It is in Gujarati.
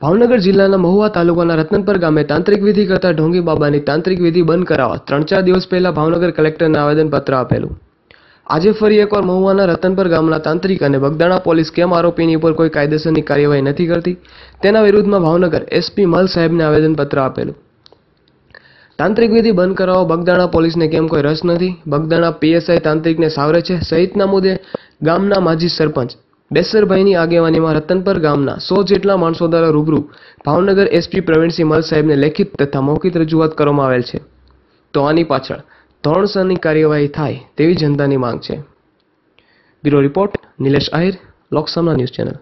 ભાવનગર જિલ્લાના મહુવા તાલુકાના રતનપર ગામે તાંત્રિક વિધિ કરતા ઢોંગી બાબાની તાંત્રિક વિધિ બંધ કરાવવા ત્રણ ચાર દિવસ પહેલા ભાવનગર કલેક્ટરને આવેદનપત્ર આપેલું. આજે ફરી એકવાર મહુવાના રતનપર ગામના તાંત્રિક અને બગદાણા પોલીસ કેમ આરોપીની ઉપર કોઈ કાયદેસરની કાર્યવાહી નથી કરતી? તેના વિરુદ્ધમાં ભાવનગર એસપી મલ સાહેબને આવેદનપત્ર આપેલું. તાંત્રિક વિધિ બંધ કરાવવા બગદાણા પોલીસને કેમ કોઈ રસ નથી? બગદાણા પીએસઆઈ તાંત્રિકને સાવરે છે. સહિતના મુદ્દે ગામના માજી સરપંચ બેસરભાઈની આગેવાનીમાં રતનપર ગામના સો જેટલા માણસો દ્વારા રૂબરૂ ભાવનગર એસપી પ્રવીણસિંહ મલ સાહેબને લેખિત તથા મૌખિક રજૂઆત કરવામાં આવેલ છે. તો આની પાછળ ધોરણસરની કાર્યવાહી થાય તેવી જનતાની માંગ છે. Bureau report, Nilesh Ahir Loksamna news channel.